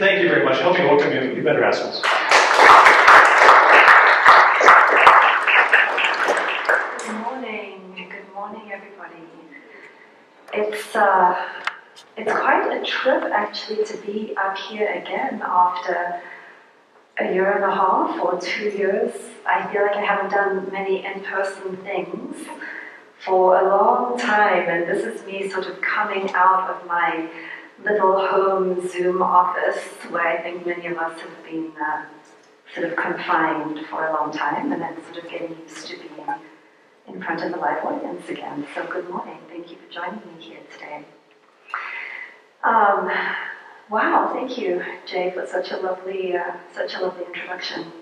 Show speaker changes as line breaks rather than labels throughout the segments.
Thank you very much. Help me welcome you. You better us.
Good morning. Good morning, everybody. It's uh, it's quite a trip actually to be up here again after a year and a half or two years. I feel like I haven't done many in-person things for a long time, and this is me sort of coming out of my little home Zoom office where I think many of us have been uh, sort of confined for a long time, and then sort of getting used to being in front of a live audience again. So good morning. Thank you for joining me here today. Um, wow, thank you, Jay, for such a lovely, uh, such a lovely introduction.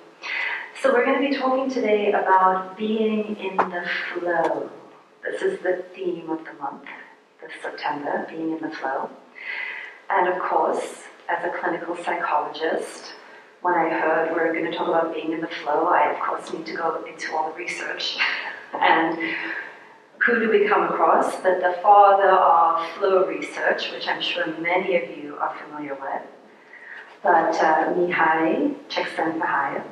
So we're going to be talking today about being in the flow. This is the theme of the month, this September, being in the flow. And of course, as a clinical psychologist, when I heard we are going to talk about being in the flow, I of course need to go into all the research. and who do we come across? But the father of flow research, which I'm sure many of you are familiar with. But uh, Mihaly Csikszentmihalyi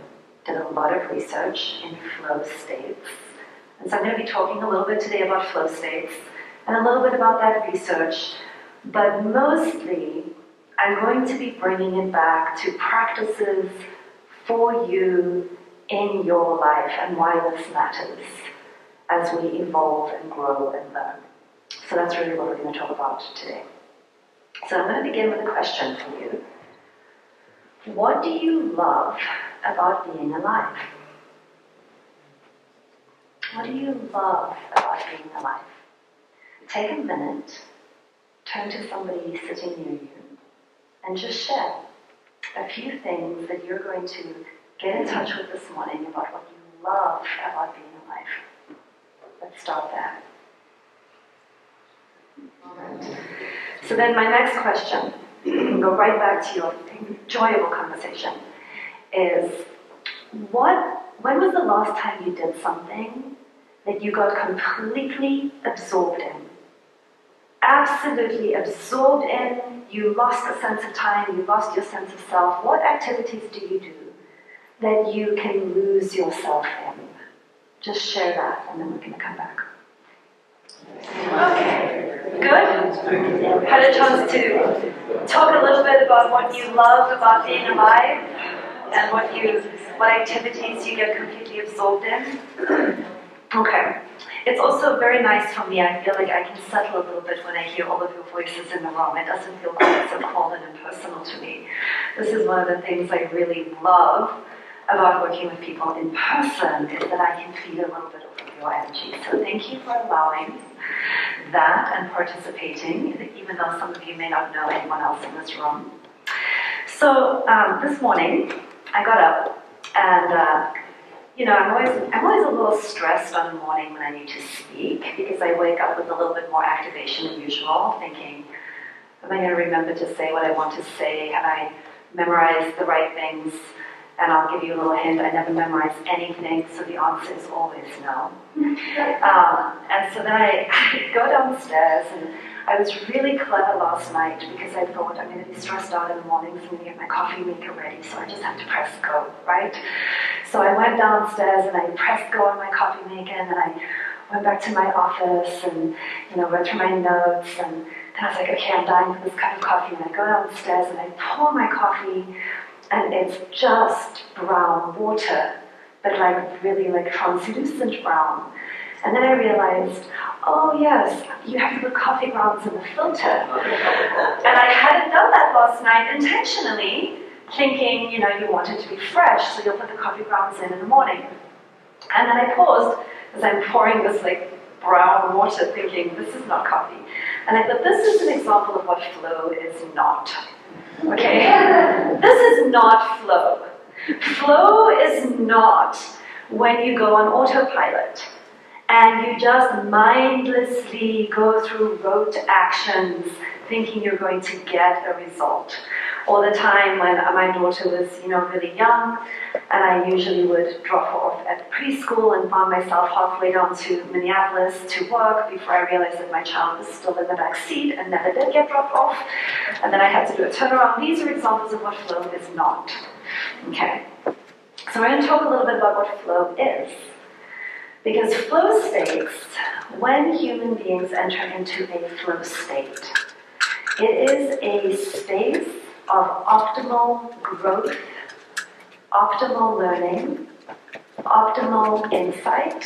did a lot of research in flow states. And so I'm going to be talking a little bit today about flow states and a little bit about that research but mostly, I'm going to be bringing it back to practices for you in your life and why this matters as we evolve and grow and learn. So that's really what we're going to talk about today. So I'm going to begin with a question for you. What do you love about being alive? What do you love about being alive? Take a minute turn to somebody sitting near you and just share a few things that you're going to get in touch with this morning about what you love about being alive. Let's start there. So then my next question, go right back to your enjoyable conversation, is what when was the last time you did something that you got completely absorbed in? Absolutely absorbed in, you lost a sense of time, you lost your sense of self, what activities do you do that you can lose yourself in? Just share that, and then we're going to come back. Okay, good. Had a chance to talk a little bit about what you love about being alive and what you, what activities you get completely absorbed in. Okay. It's also very nice for me. I feel like I can settle a little bit when I hear all of your voices in the room. It doesn't feel quite so cold and impersonal to me. This is one of the things I really love about working with people in person is that I can feel a little bit of your energy. So thank you for allowing that and participating, even though some of you may not know anyone else in this room. So um, this morning, I got up and uh, you know, I'm always, I'm always a little stressed on the morning when I need to speak because I wake up with a little bit more activation than usual, thinking, am I going to remember to say what I want to say? Have I memorized the right things? And I'll give you a little hint, I never memorize anything, so the answer is always no. um, and so then I, I go downstairs and I was really clever last night because I thought I'm going to be stressed out in the mornings. I'm going to get my coffee maker ready, so I just have to press go, right? So I went downstairs and I pressed go on my coffee maker, and then I went back to my office and you know read through my notes, and then I was like, okay, I'm dying for this cup of coffee, and I go downstairs and I pour my coffee, and it's just brown water, but like really like translucent brown. And then I realized, oh yes, you have to put coffee grounds in the filter. and I hadn't done that last night intentionally, thinking, you know, you want it to be fresh, so you'll put the coffee grounds in in the morning. And then I paused as I'm pouring this like brown water, thinking, this is not coffee. And I thought, this is an example of what flow is not. Okay? this is not flow. Flow is not when you go on autopilot and you just mindlessly go through rote actions thinking you're going to get a result. All the time when my daughter was, you know, really young, and I usually would drop off at preschool and find myself halfway down to Minneapolis to work before I realized that my child was still in the back seat and never did get dropped off. And then I had to do a turnaround. These are examples of what flow is not. Okay. So we're going to talk a little bit about what flow is. Because flow states, when human beings enter into a flow state, it is a space of optimal growth, optimal learning, optimal insight,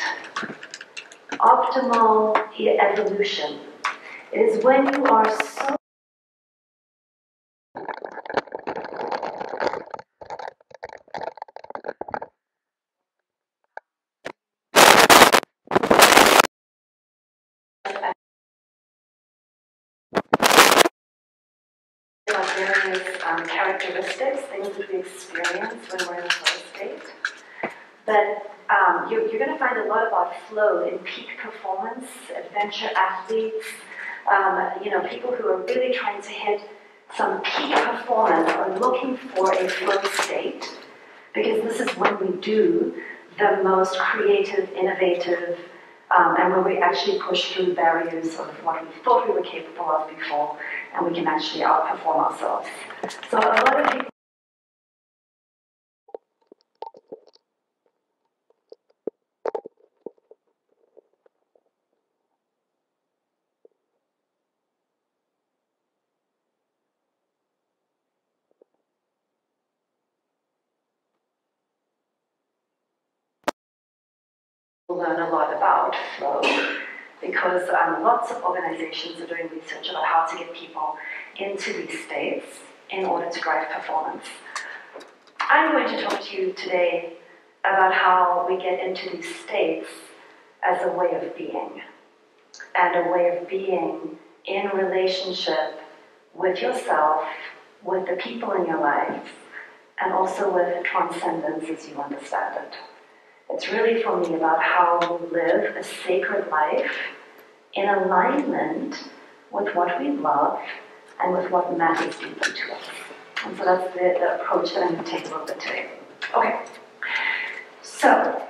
optimal evolution. It is when you are so various um, characteristics, things that we experience when we're in a flow state. But um, you, are going to find flow in peak performance, adventure athletes, um, you know, people who are really trying to hit some peak performance are looking for a flow state because this is when we do the most creative, innovative, um, and when we actually push through barriers of what we thought we were capable of before, and we can actually outperform ourselves. So a lot of people learn a lot about flow because um, lots of organizations are doing research about how to get people into these states in order to drive performance. I'm going to talk to you today about how we get into these states as a way of being and a way of being in relationship with yourself, with the people in your life, and also with transcendence as you understand it. It's really for me about how we live a sacred life in alignment with what we love and with what matters deeply to us. And so that's the, the approach that I'm going to take a little bit today. Okay. So,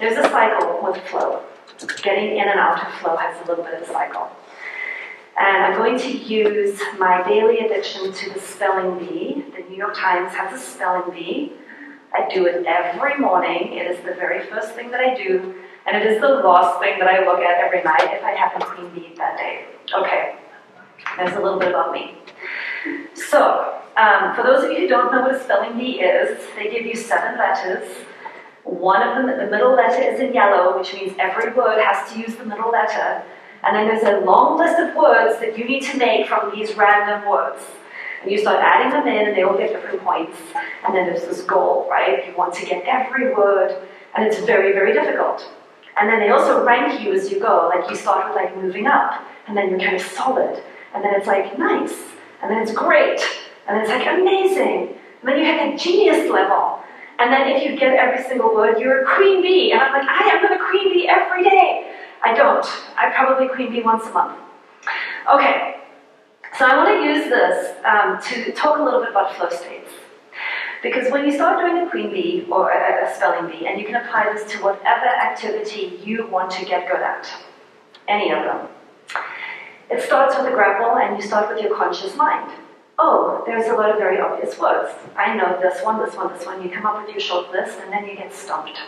there's a cycle with flow. Getting in and out of flow has a little bit of a cycle. And I'm going to use my daily addiction to the spelling bee. The New York Times has a spelling bee I do it every morning. It is the very first thing that I do, and it is the last thing that I look at every night if I haven't queen bee that day. Okay, that's a little bit about me. So, um, for those of you who don't know what a spelling bee is, they give you seven letters. One of them, the middle letter is in yellow, which means every word has to use the middle letter. And then there's a long list of words that you need to make from these random words. And you start adding them in, and they all get different points. And then there's this goal, right? You want to get every word, and it's very, very difficult. And then they also rank you as you go. Like you start with like moving up, and then you're kind of solid. And then it's like nice, and then it's great, and then it's like amazing. And then you hit a genius level. And then if you get every single word, you're a queen bee. And I'm like, I am the queen bee every day. I don't. I probably queen bee once a month. Okay, so I want to use this um, to talk a little bit about flow states. Because when you start doing a queen bee or a, a spelling bee, and you can apply this to whatever activity you want to get good at, any of them, it starts with a grapple and you start with your conscious mind. Oh, there's a lot of very obvious words. I know this one, this one, this one. You come up with your short list and then you get stumped.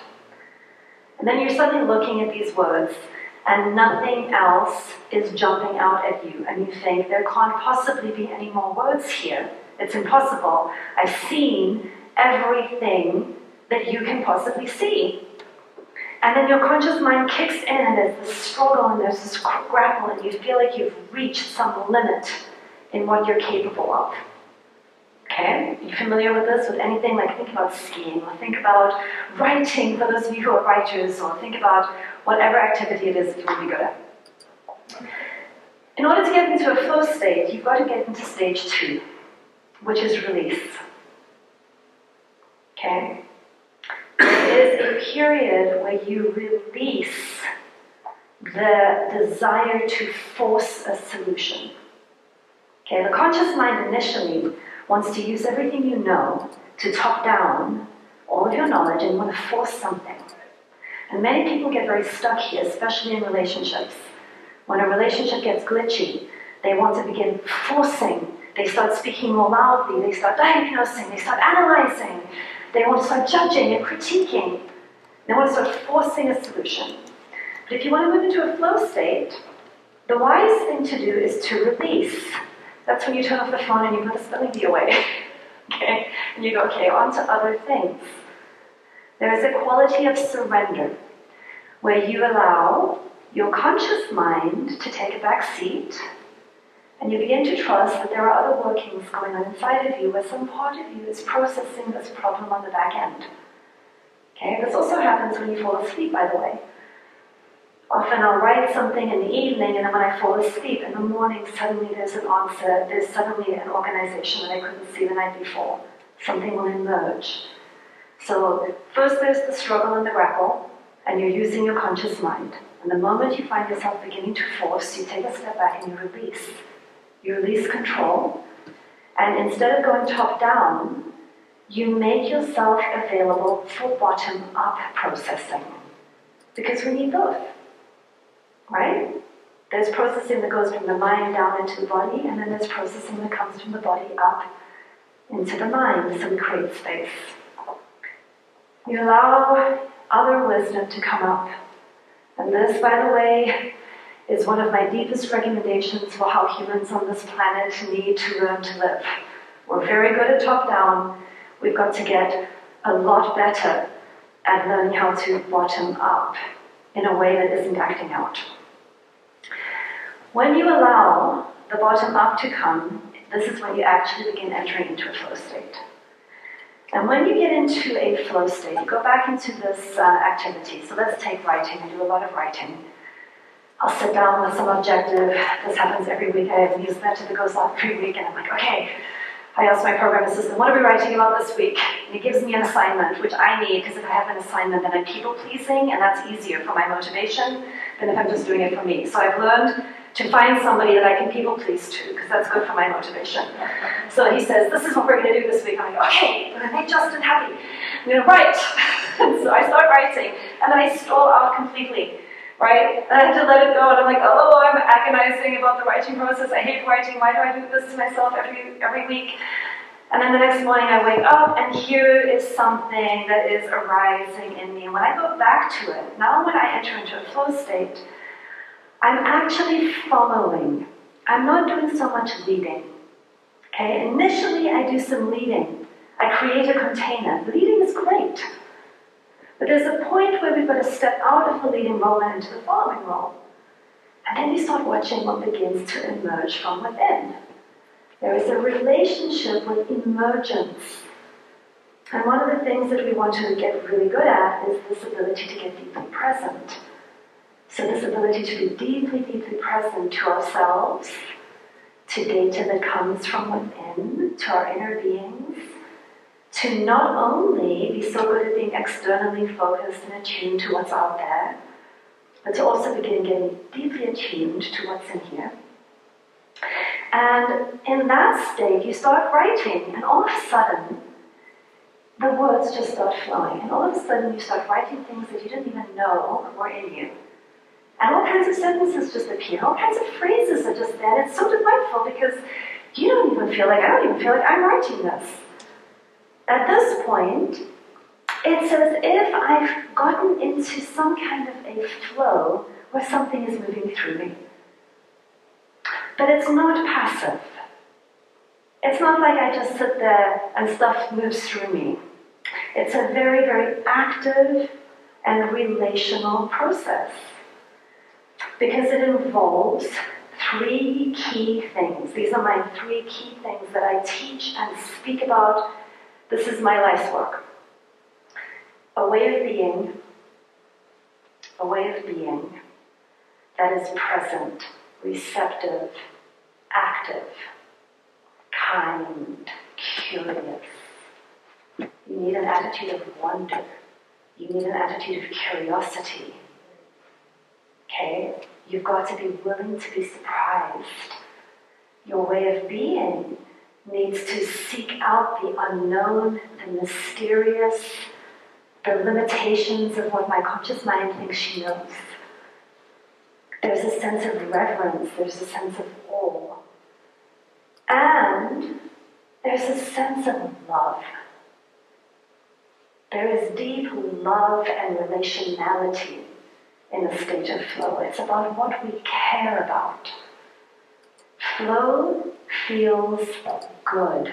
And then you're suddenly looking at these words and nothing else is jumping out at you, and you think, there can't possibly be any more words here. It's impossible. I've seen everything that you can possibly see. And then your conscious mind kicks in, and there's this struggle, and there's this grapple, and you feel like you've reached some limit in what you're capable of. Okay? You familiar with this? With anything like think about skiing, or think about writing for those of you who are writers, or think about whatever activity it is that you to be good at. In order to get into a flow state, you've got to get into stage two, which is release. Okay? It is a period where you release the desire to force a solution. Okay, the conscious mind initially wants to use everything you know to top down all of your knowledge and want to force something. And many people get very stuck here, especially in relationships. When a relationship gets glitchy, they want to begin forcing. They start speaking more loudly, they start diagnosing, they start analyzing, they want to start judging and critiquing. They want to start forcing a solution. But if you want to move into a flow state, the wise thing to do is to release. That's when you turn off the phone and you put the spelling bee away. okay? And you go, okay, on to other things. There is a quality of surrender where you allow your conscious mind to take a back seat and you begin to trust that there are other workings going on inside of you where some part of you is processing this problem on the back end. Okay, this also happens when you fall asleep, by the way. Often I'll write something in the evening, and then when I fall asleep in the morning, suddenly there's an answer, there's suddenly an organization that I couldn't see the night before. Something will emerge. So, first there's the struggle and the grapple, and you're using your conscious mind. And the moment you find yourself beginning to force, you take a step back and you release. You release control, and instead of going top down, you make yourself available for bottom up processing. Because we need both. Right? There's processing that goes from the mind down into the body, and then there's processing that comes from the body up into the mind, so we create space. You allow other wisdom to come up. And this, by the way, is one of my deepest recommendations for how humans on this planet need to learn to live. We're very good at top down. We've got to get a lot better at learning how to bottom up in a way that isn't acting out. When you allow the bottom up to come, this is when you actually begin entering into a flow state. And when you get into a flow state, you go back into this uh, activity. So let's take writing. I do a lot of writing. I'll sit down with some objective. This happens every week. I have a newsletter that goes out every week, and I'm like, okay. I ask my program assistant, what are we writing about this week? And he gives me an assignment, which I need, because if I have an assignment, then I'm people pleasing, and that's easier for my motivation than if I'm just doing it for me. So I've learned to find somebody that I can people please to, because that's good for my motivation. So he says, This is what we're going to do this week. I'm like, Okay, I'm going to make Justin happy. I'm going to write. so I start writing, and then I stall out completely. Right? And I have to let it go, and I'm like, oh, I'm agonizing about the writing process. I hate writing. Why do I do this to myself every every week? And then the next morning I wake up and here is something that is arising in me. And when I go back to it, now when I enter into a flow state, I'm actually following. I'm not doing so much leading. Okay, initially I do some leading. I create a container. Leading is great. But there's a point where we've got to step out of the leading role and into the following role. And then we start watching what begins to emerge from within. There is a relationship with emergence. And one of the things that we want to get really good at is this ability to get deeply present. So, this ability to be deeply, deeply present to ourselves, to data that comes from within, to our inner beings, to not only be so good at being externally focused and attuned to what's out there, but to also begin getting deeply attuned to what's in here. And in that state, you start writing, and all of a sudden, the words just start flowing. And all of a sudden, you start writing things that you didn't even know were in you. And all kinds of sentences just appear, all kinds of phrases are just there. And it's so delightful because you don't even feel like, I don't even feel like I'm writing this. At this point, it's as if I've gotten into some kind of a flow where something is moving through me. But it's not passive. It's not like I just sit there and stuff moves through me. It's a very, very active and relational process because it involves three key things. These are my three key things that I teach and speak about. This is my life's work. A way of being, a way of being that is present, receptive, active, kind, curious. You need an attitude of wonder. You need an attitude of curiosity. Okay? You've got to be willing to be surprised. Your way of being needs to seek out the unknown, the mysterious, the limitations of what my conscious mind thinks she knows. There's a sense of reverence, there's a sense of awe. And there's a sense of love. There is deep love and relationality in a state of flow. It's about what we care about. Flow feels good.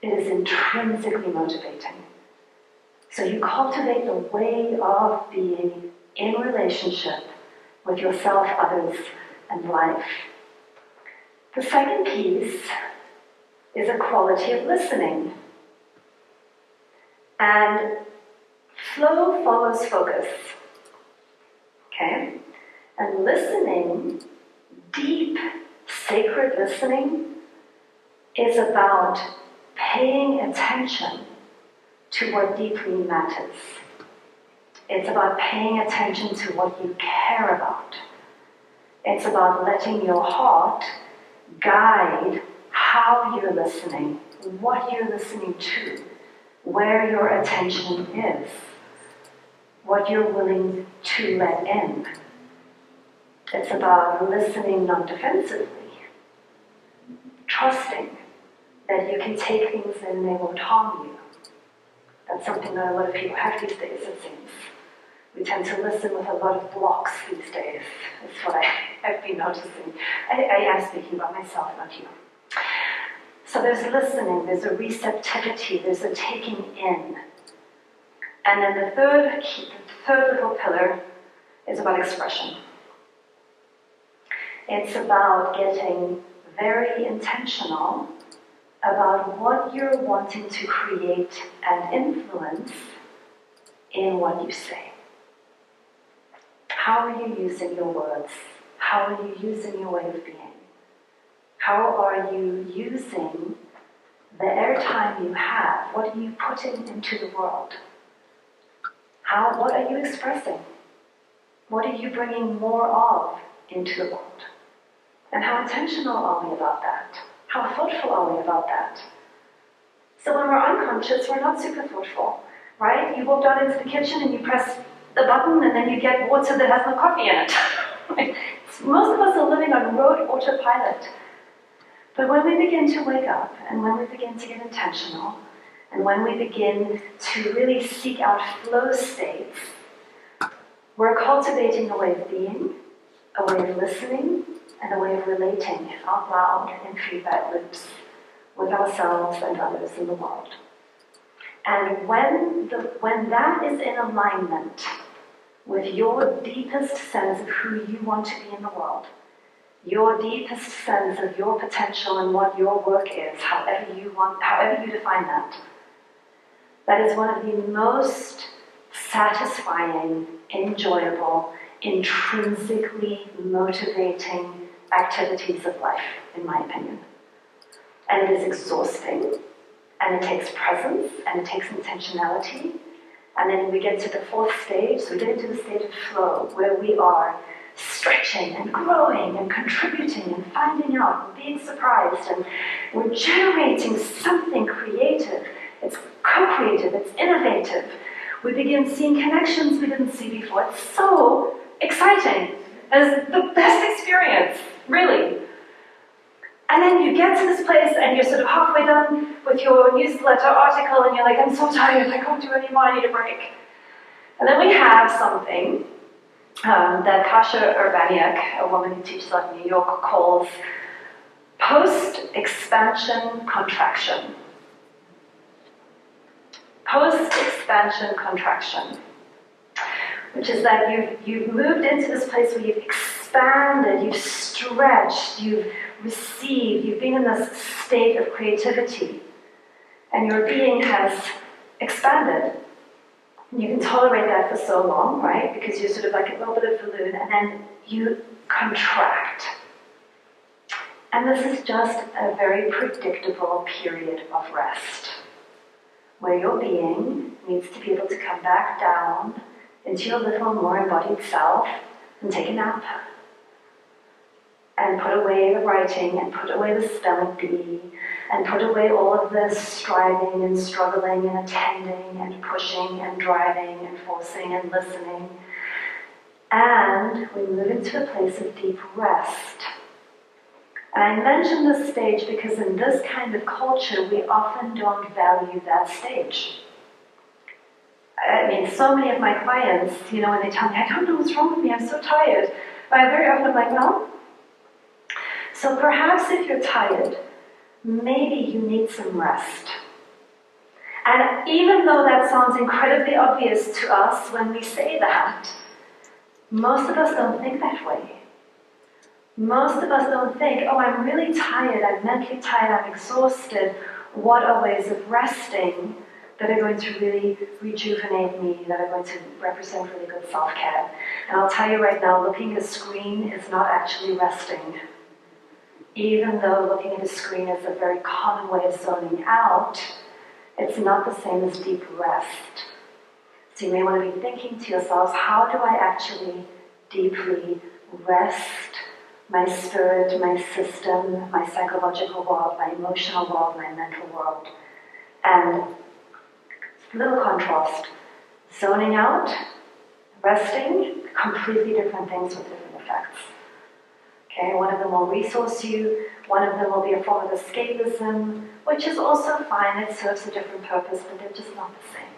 It is intrinsically motivating. So you cultivate the way of being in relationship with yourself, others, and life. The second piece is a quality of listening. And flow follows focus. Okay? And listening, deep, sacred listening, is about paying attention to what deeply matters. It's about paying attention to what you care about. It's about letting your heart guide how you're listening, what you're listening to, where your attention is, what you're willing to let in. It's about listening non defensively, trusting that you can take things and they won't harm you. That's something that a lot of people have these days, it seems. We tend to listen with a lot of blocks these days. That's what I have been noticing. I, I am speaking about myself, not you. So there's listening, there's a receptivity, there's a taking in. And then the third, key, the third little pillar is about expression. It's about getting very intentional about what you're wanting to create and influence in what you say. How are you using your words? How are you using your way of being? How are you using the airtime you have? What are you putting into the world? How, what are you expressing? What are you bringing more of into the world? And how intentional are we about that? How thoughtful are we about that? So when we're unconscious, we're not super thoughtful, right? You walk down into the kitchen and you press the button and then you get water that has no coffee in it. Most of us are living on road autopilot. But when we begin to wake up and when we begin to get intentional and when we begin to really seek out flow states, we're cultivating a way of being, a way of listening, and a way of relating out loud in feedback loops with ourselves and others in the world. And when, the, when that is in alignment with your deepest sense of who you want to be in the world, your deepest sense of your potential and what your work is, however you want, however you define that, that is one of the most satisfying, enjoyable, intrinsically motivating activities of life, in my opinion. And it is exhausting, and it takes presence, and it takes intentionality. And then we get to the fourth stage, so we get into the state of flow, where we are stretching and growing and contributing and finding out and being surprised, and we're generating something creative. It's co creative, it's innovative. We begin seeing connections we didn't see before. It's so exciting. It's the best experience. Really. And then you get to this place and you're sort of halfway done with your newsletter article and you're like, I'm so tired, I can't do anymore, I need a break. And then we have something um, that Kasia Urbaniak, a woman who teaches in New York, calls post expansion contraction. Post expansion contraction, which is that you've, you've moved into this place where you've expanded, you've stretched, you've received, you've been in this state of creativity, and your being has expanded. You can tolerate that for so long, right? Because you're sort of like a little bit of balloon, and then you contract. And this is just a very predictable period of rest, where your being needs to be able to come back down into your little more embodied self and take a nap and put away the writing and put away the spelling bee and put away all of the striving and struggling and attending and pushing and driving and forcing and listening. And we move into a place of deep rest. And I mention this stage because in this kind of culture, we often don't value that stage. I mean, so many of my clients, you know, when they tell me, I don't know what's wrong with me, I'm so tired. But I very often am like, well, so perhaps if you're tired, maybe you need some rest. And even though that sounds incredibly obvious to us when we say that, most of us don't think that way. Most of us don't think, oh, I'm really tired, I'm mentally tired, I'm exhausted. What are ways of resting that are going to really rejuvenate me, that are going to represent really good self care? And I'll tell you right now, looking at a screen is not actually resting even though looking at a screen is a very common way of zoning out, it's not the same as deep rest. So you may want to be thinking to yourselves, how do I actually deeply rest my spirit, my system, my psychological world, my emotional world, my mental world? And little contrast, zoning out, resting, completely different things with different effects. Okay, one of them will resource you, one of them will be a form of escapism, which is also fine, it serves a different purpose, but they're just not the same.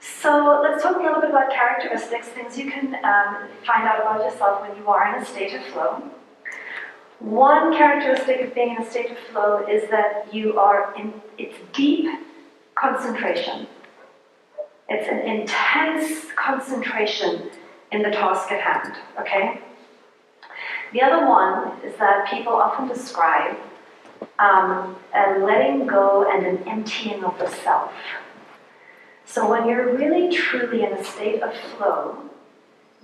So let's talk a little bit about characteristics, things you can um, find out about yourself when you are in a state of flow. One characteristic of being in a state of flow is that you are in it's deep concentration. It's an intense concentration in the task at hand, okay? The other one is that people often describe um, a letting go and an emptying of the self. So when you're really truly in a state of flow,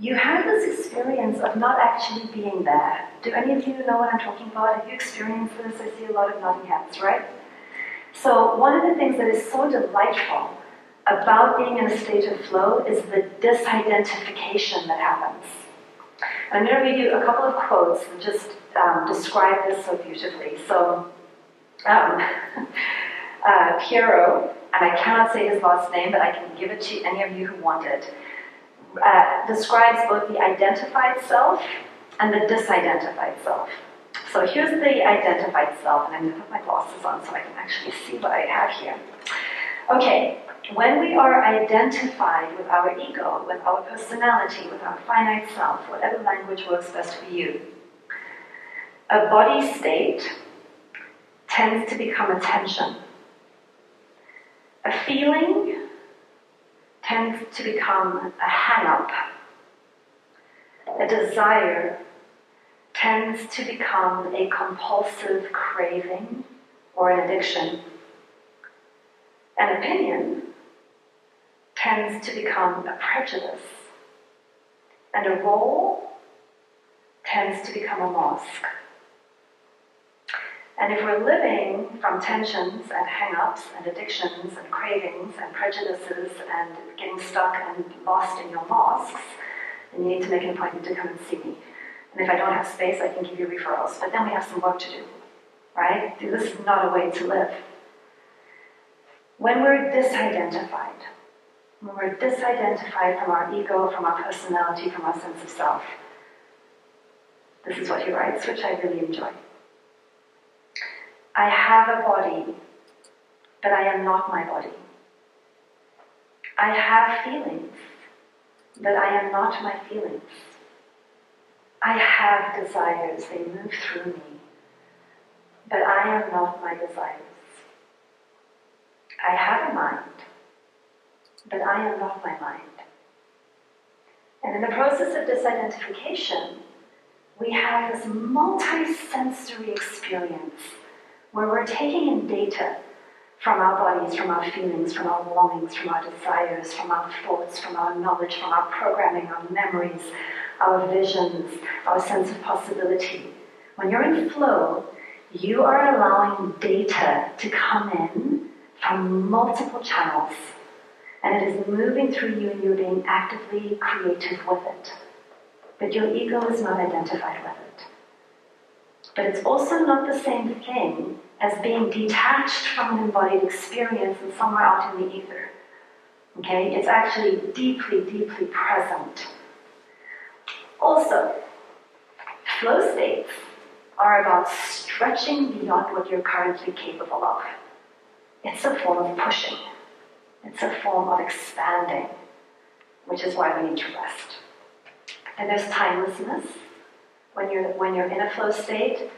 you have this experience of not actually being there. Do any of you know what I'm talking about? Have you experienced this? I see a lot of nodding heads, right? So one of the things that is so delightful about being in a state of flow is the disidentification that happens. I'm going to read you a couple of quotes that just um, describe this so beautifully. So, um, uh, Piero, and I cannot say his last name, but I can give it to any of you who want it, uh, describes both the identified self and the disidentified self. So here's the identified self, and I'm going to put my glasses on so I can actually see what I have here. Okay, when we are identified with our ego, with our personality, with our finite self, whatever language works best for you, a body state tends to become a tension. A feeling tends to become a hang up. A desire tends to become a compulsive craving or an addiction. An opinion tends to become a prejudice, and a role tends to become a mosque. And if we're living from tensions and hang ups and addictions and cravings and prejudices and getting stuck and lost in your mosques, then you need to make an appointment to come and see me. And if I don't have space, I can give you referrals. But then we have some work to do, right? This is not a way to live. When we're disidentified, when we're disidentified from our ego, from our personality, from our sense of self. This is what he writes, which I really enjoy. I have a body, but I am not my body. I have feelings, but I am not my feelings. I have desires, they move through me, but I am not my desires. I have a mind, but I am not my mind. And in the process of disidentification, we have this multi-sensory experience where we're taking in data from our bodies, from our feelings, from our longings, from our desires, from our thoughts, from our knowledge, from our programming, our memories, our visions, our sense of possibility. When you're in flow, you are allowing data to come in from multiple channels And it is moving through you and you're being actively creative with it. But your ego is not identified with it. But it's also not the same thing as being detached from an embodied experience and somewhere out in the ether. Okay? It's actually deeply, deeply present. Also, flow states are about stretching beyond what you're currently capable of. It's a form of pushing, it's a form of expanding, which is why we need to rest. And there's timelessness. When you're, when you're in a flow state,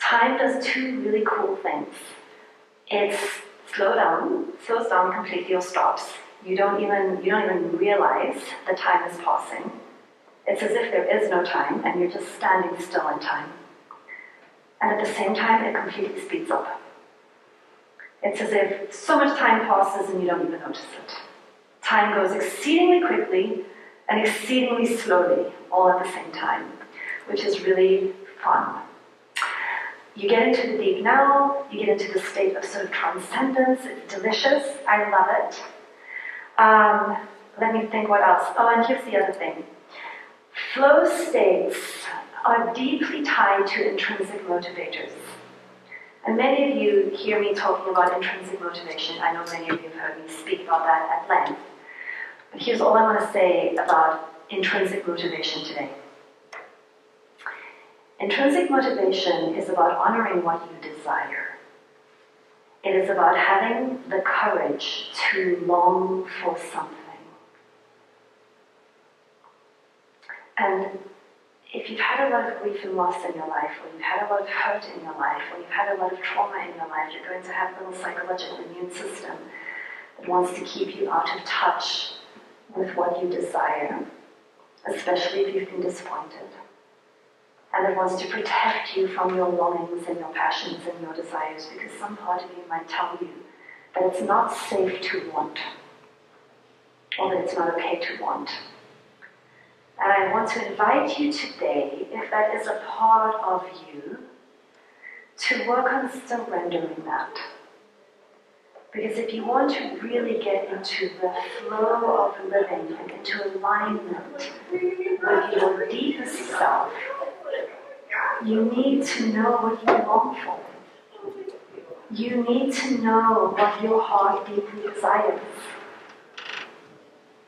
time does two really cool things. It's slow down, slows down completely or stops. You don't even you don't even realize the time is passing. It's as if there is no time and you're just standing still in time. And at the same time, it completely speeds up. It's as if so much time passes and you don't even notice it. Time goes exceedingly quickly and exceedingly slowly, all at the same time, which is really fun. You get into the deep now, you get into the state of sort of transcendence, it's delicious, I love it. Um, let me think what else. Oh, and here's the other thing. Flow states are deeply tied to intrinsic motivators. And many of you hear me talking about intrinsic motivation. I know many of you have heard me speak about that at length. But here's all I want to say about intrinsic motivation today. Intrinsic motivation is about honoring what you desire. It is about having the courage to long for something. And if you've had a lot of grief and loss in your life, or you've had a lot of hurt in your life, or you've had a lot of trauma in your life, you're going to have a little psychological immune system that wants to keep you out of touch with what you desire, especially if you've been disappointed. And it wants to protect you from your longings and your passions and your desires because some part of you might tell you that it's not safe to want, or that it's not okay to want. And I want to invite you today, if that is a part of you, to work on surrendering that. Because if you want to really get into the flow of living and into alignment with your deepest self, you need to know what you long for. You need to know what your heart deeply desires.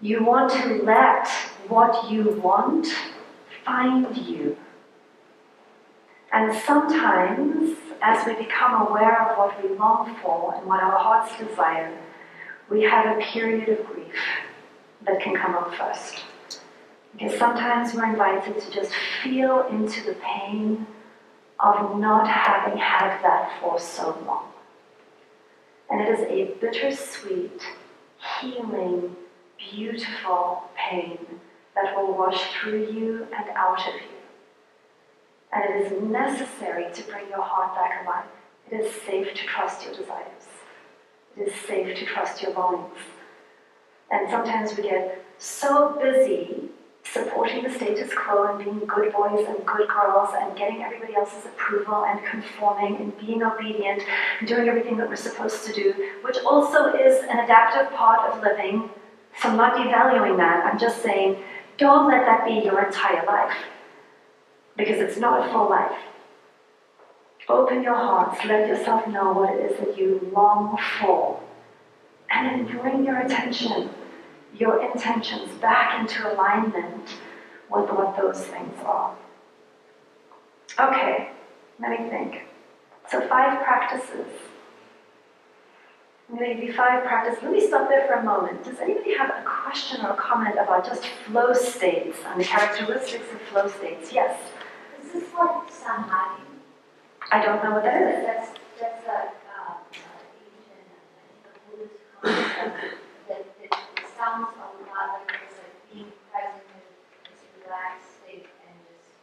You want to let what you want find you. And sometimes, as we become aware of what we long for and what our hearts desire, we have a period of grief that can come up first. Because sometimes we're invited to just feel into the pain of not having had that for so long. And it is a bittersweet, healing, beautiful pain that will wash through you and out of you. And it is necessary to bring your heart back alive. It is safe to trust your desires. It is safe to trust your longings. And sometimes we get so busy supporting the status quo and being good boys and good girls and getting everybody else's approval and conforming and being obedient and doing everything that we're supposed to do, which also is an adaptive part of living. So I'm not devaluing that. I'm just saying, don't let that be your entire life because it's not a full life. Open your hearts, let yourself know what it is that you long for, and then bring your attention your intentions back into alignment with what those things are. Okay, let me think. So, five practices. Maybe five practices. Let me stop there for a moment. Does anybody have a question or a comment about just flow states and the characteristics of flow states? Yes?
Is this like samadhi?
I don't know what that is.
That's, that's a, uh, ancient, I think, a Buddhist concept sounds a lot like this, like being present in this relaxed state and just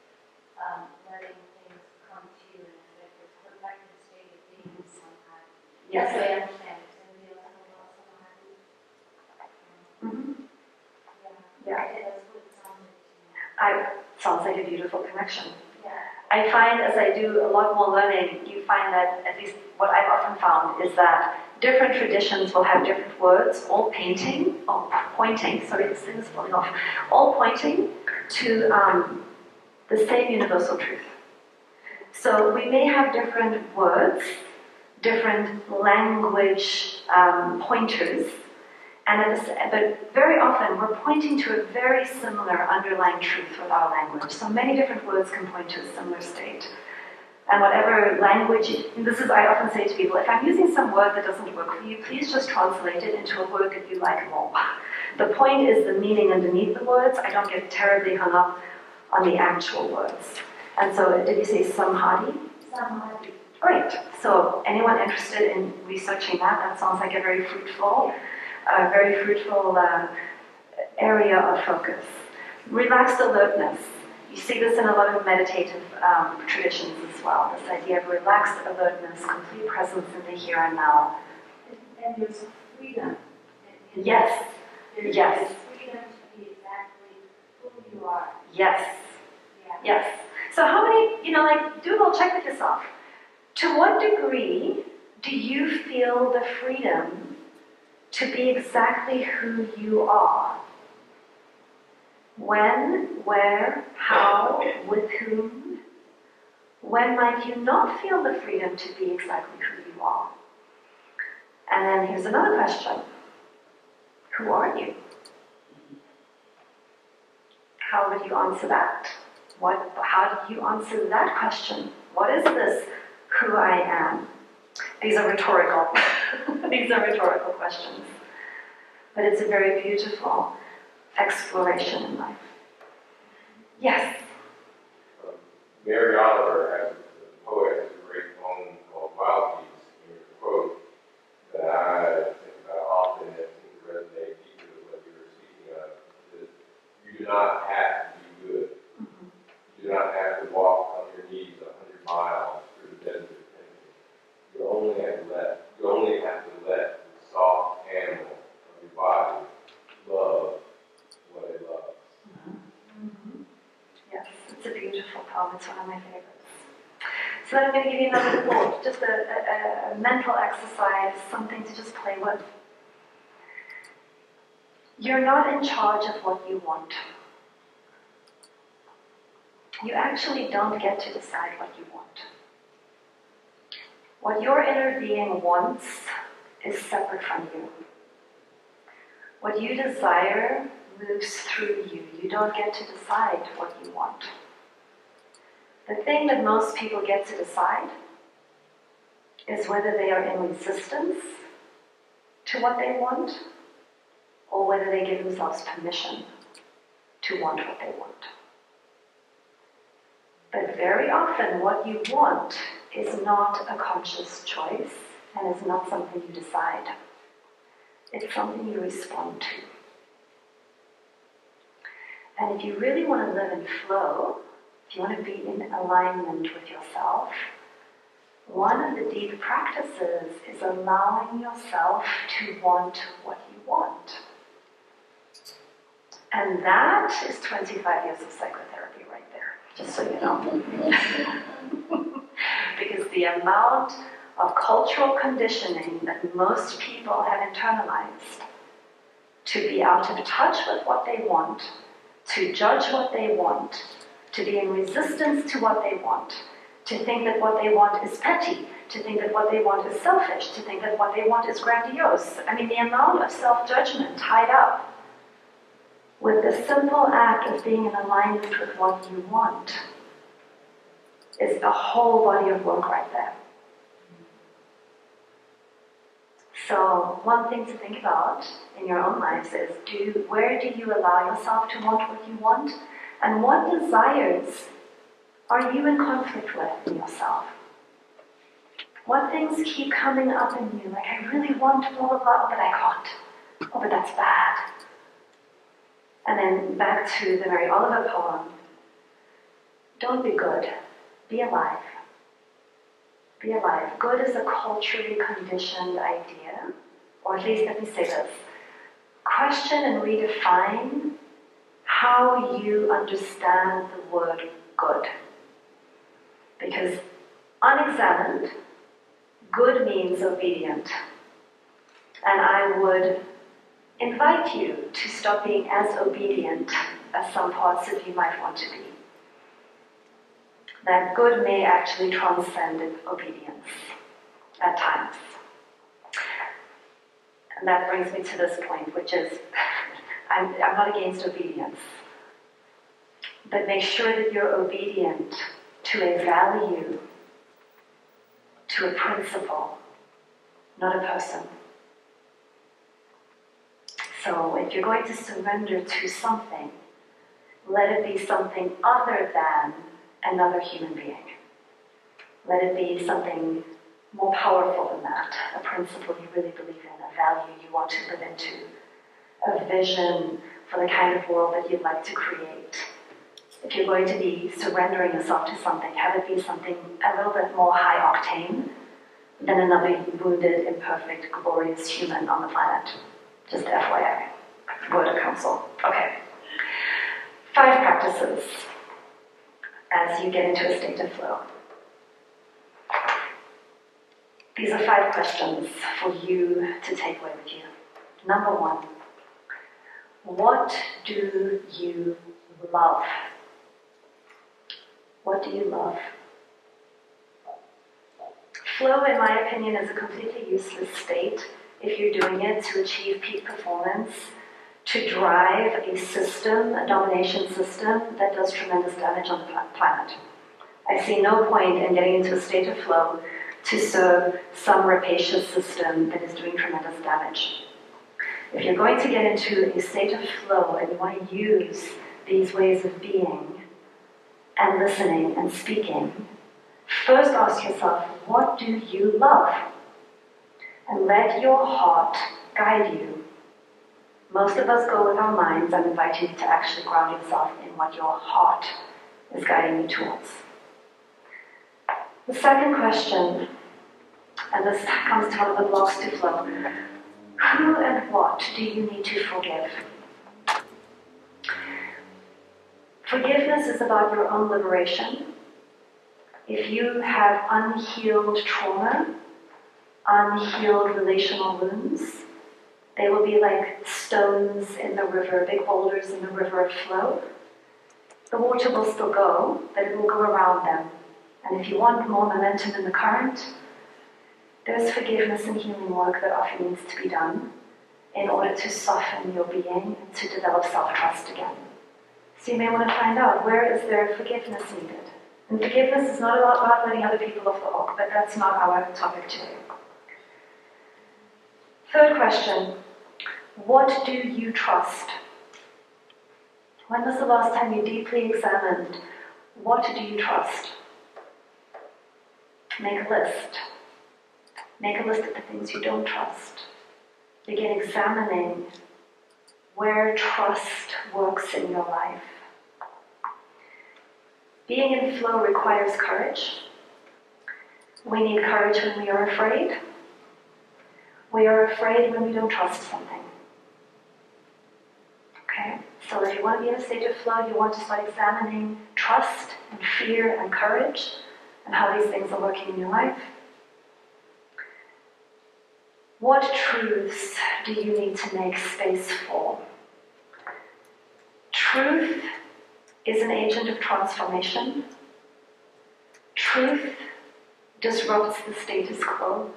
um, letting things come to you in a like this perfected state of being somehow.
Yes.
That's the way I understand it. Does anybody else know about samadhi?
Mhm.
Yeah.
Yeah.
Okay, that's what it sounded to me.
I sounds like a beautiful connection.
Yeah.
I find as I do a lot more learning, you find that, at least what I've often found, is that different traditions will have different words, all painting, or pointing, sorry, this thing is falling off, all pointing to um, the same universal truth. So we may have different words, different language um, pointers, and but very often we're pointing to a very similar underlying truth with our language. So many different words can point to a similar state. And whatever language, this is, I often say to people, if I'm using some word that doesn't work for you, please just translate it into a word that you like more. The point is the meaning underneath the words. I don't get terribly hung up on the actual words. And so, uh, did you say samhadi?
Samhadi.
Great. So, anyone interested in researching that? That sounds like a very fruitful a very fruitful uh, area of focus. Relaxed alertness. You see this in a lot of meditative um, traditions as well. This idea of relaxed alertness, complete presence in the here and now.
And there's freedom.
Yes.
There's
yes.
freedom to be exactly who you are.
Yes.
Yeah.
Yes. So how many, you know, like, do a little check with yourself. To what degree do you feel the freedom to be exactly who you are. When, where, how, with whom? When might you not feel the freedom to be exactly who you are? And then here's another question Who are you? How would you answer that? What, how do you answer that question? What is this who I am? These are rhetorical. These are rhetorical questions. But it's a very beautiful exploration in life. Yes?
Um, Mary Oliver has a poet has a great poem called Wild Geese. And there's a quote that I think about often that seems to resonate deeply with what you were speaking of. That you do not have to be good. You do not have to walk on your knees a hundred miles through the desert you only have let you only have to let the soft animal of your body love what it loves.
Mm-hmm. Yes, it's a beautiful poem. It's one of my favorites. So then I'm going to give you another thought, just a mental exercise, something to just play with. You're not in charge of what you want. You actually don't get to decide what you want. What your inner being wants is separate from you. What you desire moves through you. You don't get to decide what you want. The thing that most people get to decide is whether they are in resistance to what they want or whether they give themselves permission to want what they want. But very often, what you want is not a conscious choice and is not something you decide. It's something you respond to. And if you really want to live in flow, if you want to be in alignment with yourself, one of the deep practices is allowing yourself to want what you want. And that is 25 years of psychotherapy right there, just so you know. the amount of cultural conditioning that most people have internalized to be out of touch with what they want, to judge what they want, to be in resistance to what they want, to think that what they want is petty, to think that what they want is selfish, to think that what they want is grandiose. I mean, the amount of self judgment tied up with the simple act of being in alignment with what you want is a whole body of work right there. So one thing to think about in your own lives is do where do you allow yourself to want what you want? And what desires are you in conflict with in yourself? What things keep coming up in you? Like I really want blah blah blah, but I can't. Oh, but that's bad. And then back to the Mary Oliver poem. Don't be good. Be alive. Be alive. Good is a culturally conditioned idea, or at least let me say this. Question and redefine how you understand the word good. Because unexamined, good means obedient. And I would invite you to stop being as obedient as some parts of you might want to be. That good may actually transcend obedience at times. And that brings me to this point, which is I'm, I'm not against obedience. But make sure that you're obedient to a value, to a principle, not a person. So if you're going to surrender to something, let it be something other than another human being. Let it be something more powerful than that, a principle you really believe in, a value you want to live into, a vision for the kind of world that you'd like to create. If you're going to be surrendering yourself to something, have it be something a little bit more high octane than another wounded, imperfect, glorious human on the planet. Just FYI. Word of counsel. Okay. Five practices as you get into a state of flow. These are five questions for you to take away with you. Number one, what do you love? What do you love? Flow, in my opinion, is a completely useless state if you're doing it to achieve peak performance, to drive a system, a domination system that does tremendous damage on the planet. I see no point in getting into a state of flow to serve some rapacious system that is doing tremendous damage. If you're going to get into a state of flow and you want to use these ways of being and listening and speaking, first ask yourself, what do you love? And let your heart guide you. Most of us go with our minds. I'm inviting you to actually ground yourself in what your heart is guiding you towards. The second question, and this comes to one of the blocks to flow who and what do you need to forgive? Forgiveness is about your own liberation. If you have unhealed trauma, unhealed relational wounds, they will be like stones in the river, big boulders in the river flow. The water will still go, but it will go around them. And if you want more momentum in the current, there's forgiveness and healing work that often needs to be done in order to soften your being and to develop self trust again. So you may want to find out where is there forgiveness needed. And forgiveness is not about letting other people off the hook, but that's not our topic today. Third question What do you trust? When was the last time you deeply examined what do you trust? Make a list. Make a list of the things you don't trust. Begin examining where trust works in your life. Being in flow requires courage. We need courage when we are afraid. We are afraid when we don't trust something. So if you want to be in a state of flow, you want to start examining trust and fear and courage and how these things are working in your life. What truths do you need to make space for? Truth is an agent of transformation. Truth disrupts the status quo.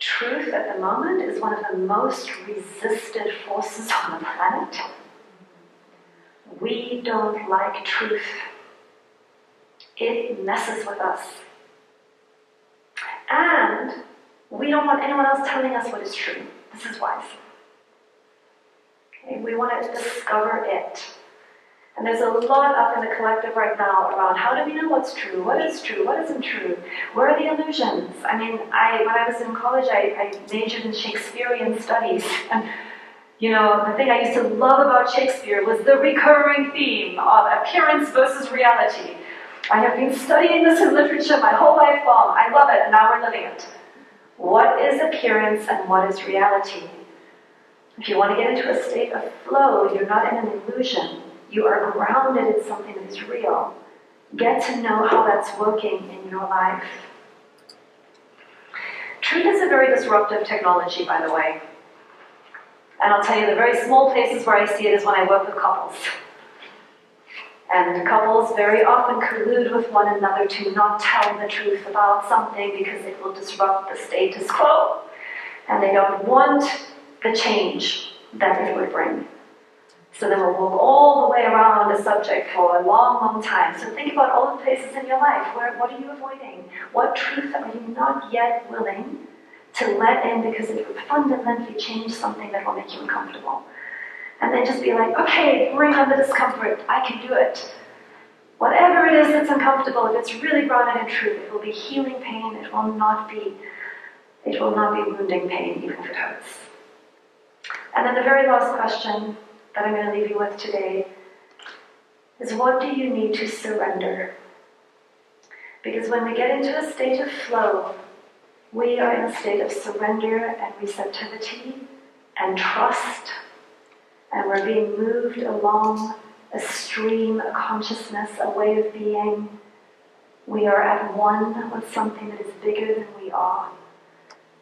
Truth at the moment is one of the most resisted forces on the planet. We don't like truth. It messes with us. And we don't want anyone else telling us what is true. This is wise. Okay, we want to discover it. And there's a lot up in the collective right now around how do we know what's true, what is true, what isn't true, where are the illusions? I mean, I when I was in college, I, I majored in Shakespearean studies, and you know, the thing I used to love about Shakespeare was the recurring theme of appearance versus reality. I have been studying this in literature my whole life long. I love it, now we're living it. What is appearance and what is reality? If you want to get into a state of flow, you're not in an illusion. You are grounded in something that is real. Get to know how that's working in your life. Truth is a very disruptive technology, by the way. And I'll tell you, the very small places where I see it is when I work with couples. And couples very often collude with one another to not tell the truth about something because it will disrupt the status quo. And they don't want the change that it would bring. So then we'll walk all the way around the subject for a long, long time. So think about all the places in your life where what are you avoiding? What truth are you not yet willing to let in because it would fundamentally change something that will make you uncomfortable? And then just be like, okay, bring on the discomfort. I can do it. Whatever it is that's uncomfortable, if it's really grounded in truth, it will be healing pain. It will not be, it will not be wounding pain, even if it hurts. And then the very last question that I'm going to leave you with today is what do you need to surrender? Because when we get into a state of flow, we are in a state of surrender and receptivity and trust, and we're being moved along a stream, a consciousness, a way of being. We are at one with something that is bigger than we are.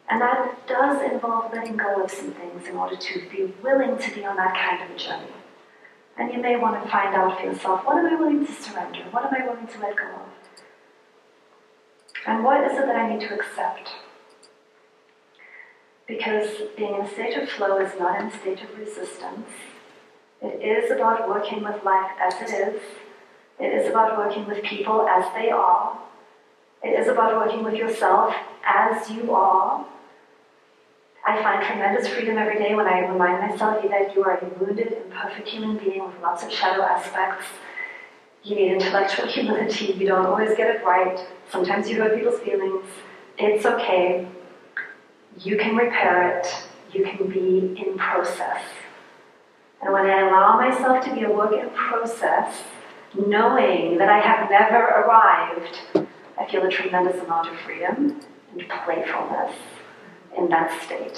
And that does involve letting go of some things in order to be willing to be on that kind of a journey. And you may want to find out for yourself what am I willing to surrender? What am I willing to let go of? And what is it that I need to accept? Because being in a state of flow is not in a state of resistance. It is about working with life as it is. It is about working with people as they are. It is about working with yourself as you are. I find tremendous freedom every day when I remind myself that you are a wounded, imperfect human being with lots of shadow aspects. You need intellectual humility. You don't always get it right. Sometimes you hurt people's feelings. It's okay. You can repair it. You can be in process. And when I allow myself to be a work in process, knowing that I have never arrived, I feel a tremendous amount of freedom and playfulness in that state.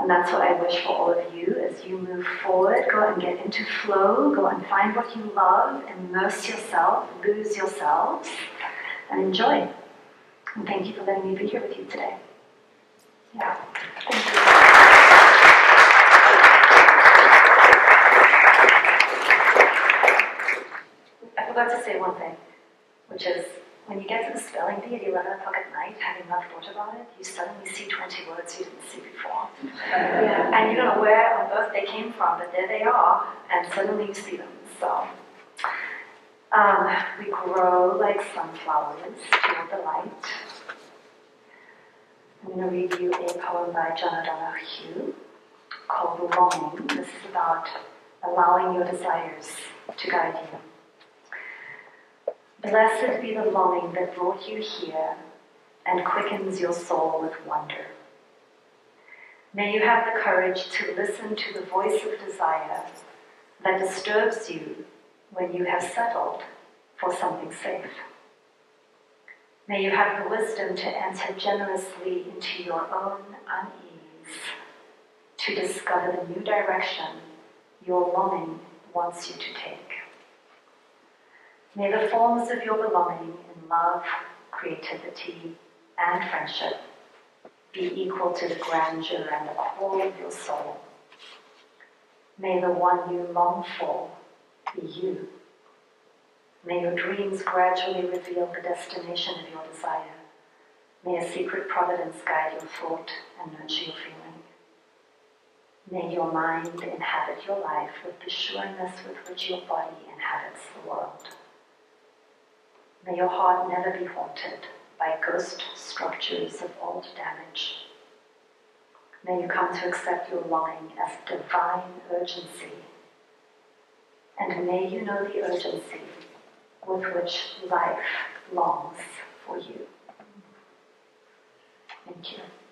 And that's what I wish for all of you as you move forward. Go and get into flow. Go and find what you love. Immerse yourself. Lose yourselves. And enjoy. And thank you for letting me be here with you today. Yeah. Thank you. I forgot to say one thing, which is when you get to the spelling bee at 11 o'clock at night, having not thought about it, you suddenly see 20 words you didn't see before. Yeah. And you don't know where on earth they came from, but there they are, and suddenly you see them. So, um, we grow like sunflowers toward the light. I'm going to read you a poem by John O'Donohue called Longing. This is about allowing your desires to guide you. Blessed be the longing that brought you here and quickens your soul with wonder. May you have the courage to listen to the voice of desire that disturbs you when you have settled for something safe. May you have the wisdom to enter generously into your own unease, to discover the new direction your longing wants you to take. May the forms of your belonging in love, creativity, and friendship be equal to the grandeur and the core of your soul. May the one you long for be you. May your dreams gradually reveal the destination of your desire. May a secret providence guide your thought and nurture your feeling. May your mind inhabit your life with the sureness with which your body inhabits the world. May your heart never be haunted by ghost structures of old damage. May you come to accept your longing as divine urgency. And may you know the urgency with which life longs for you. Thank you.